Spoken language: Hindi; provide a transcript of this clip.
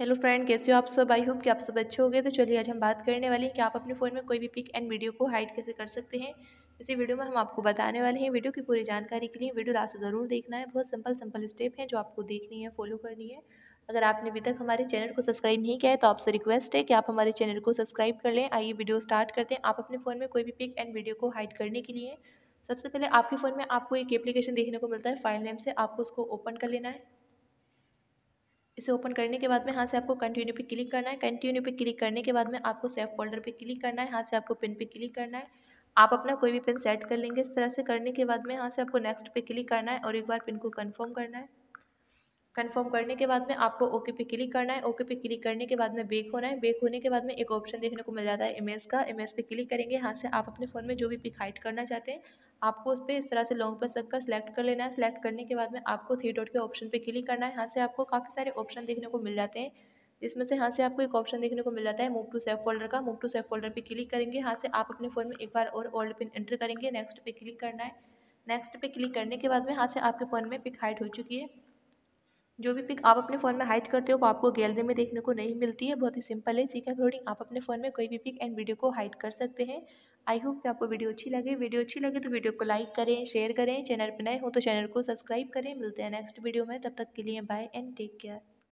हेलो फ्रेंड, कैसे हो आप सब? आई होप कि आप सब अच्छे हो गए तो चलिए आज हम बात करने वाले हैं कि आप अपने फ़ोन में कोई भी पिक एंड वीडियो को हाइड कैसे कर सकते हैं। इसी वीडियो में हम आपको बताने वाले हैं वीडियो की पूरी जानकारी के लिए। वीडियो लास्ट ज़रूर देखना है। बहुत सिंपल सिंपल स्टेप हैं जो आपको देखनी है, फॉलो करनी है। अगर आपने अभी तक हमारे चैनल को सब्सक्राइब नहीं किया है तो आपसे रिक्वेस्ट है कि आप हमारे चैनल को सब्सक्राइब कर लें। आइए वीडियो स्टार्ट करते हैं। आप अपने फ़ोन में कोई भी पिक एंड वीडियो को हाइड करने के लिए। सबसे पहले आपके फ़ोन में आपको एक एप्लीकेशन देखने को मिलता है फ़ाइल नेम से। आपको उसको ओपन कर लेना है। इसे ओपन करने के बाद में यहाँ से आपको कंटिन्यू पे क्लिक करना है। कंटिन्यू पे क्लिक करने के बाद में आपको सेफ़ फोल्डर पे क्लिक करना है। यहाँ से आपको पिन पे क्लिक करना है। आप अपना कोई भी पिन सेट कर लेंगे। इस तरह से करने के बाद में यहाँ से आपको नेक्स्ट पे क्लिक करना है और एक बार पिन को कन्फर्म करना है। कंफर्म करने के बाद में आपको ओके पे क्लिक करना है। ओके पे क्लिक करने के बाद में बेक होना है। बेक होने के बाद में एक ऑप्शन देखने को मिल जाता है इमेज का। इमेज पे क्लिक करेंगे। यहाँ से आप अपने फ़ोन में जो भी पिक हाइड करना चाहते हैं, आपको उस पर इस तरह से लॉन्ग प्रेस कर सेलेक्ट कर लेना है। सेलेक्ट करने के बाद में आपको थ्री डॉट के ऑप्शन पर क्लिक करना है। यहाँ से आपको काफ़ी सारे ऑप्शन देखने को मिल जाते हैं। जिसमें से यहाँ से आपको एक ऑप्शन देखने को मिल जाता है मूव टू सेफ़ फोल्डर का। मूव टू सेफ़ फोल्डर पे क्लिक करेंगे। यहाँ से आप अपने फ़ोन में एक बार और ओल्ड पिन एंटर करेंगे। नेक्स्ट पे क्लिक करना है। नेक्स्ट पे क्लिक करने के बाद में यहाँ से आपके फ़ोन में पिक हाइड हो चुकी है। जो भी पिक आप अपने फ़ोन में हाइड करते हो, वो आपको गैलरी में देखने को नहीं मिलती है। बहुत ही सिंपल है इसी के आप अपने फ़ोन में कोई भी पिक एंड वीडियो को हाइड कर सकते हैं। आई होप कि आपको वीडियो अच्छी लगे। वीडियो अच्छी लगे तो वीडियो को लाइक करें शेयर करें। चैनल पर नए हो तो चैनल को सब्सक्राइब करें। मिलते हैं नेक्स्ट वीडियो में। तब तक के लिए बाय एंड टेक केयर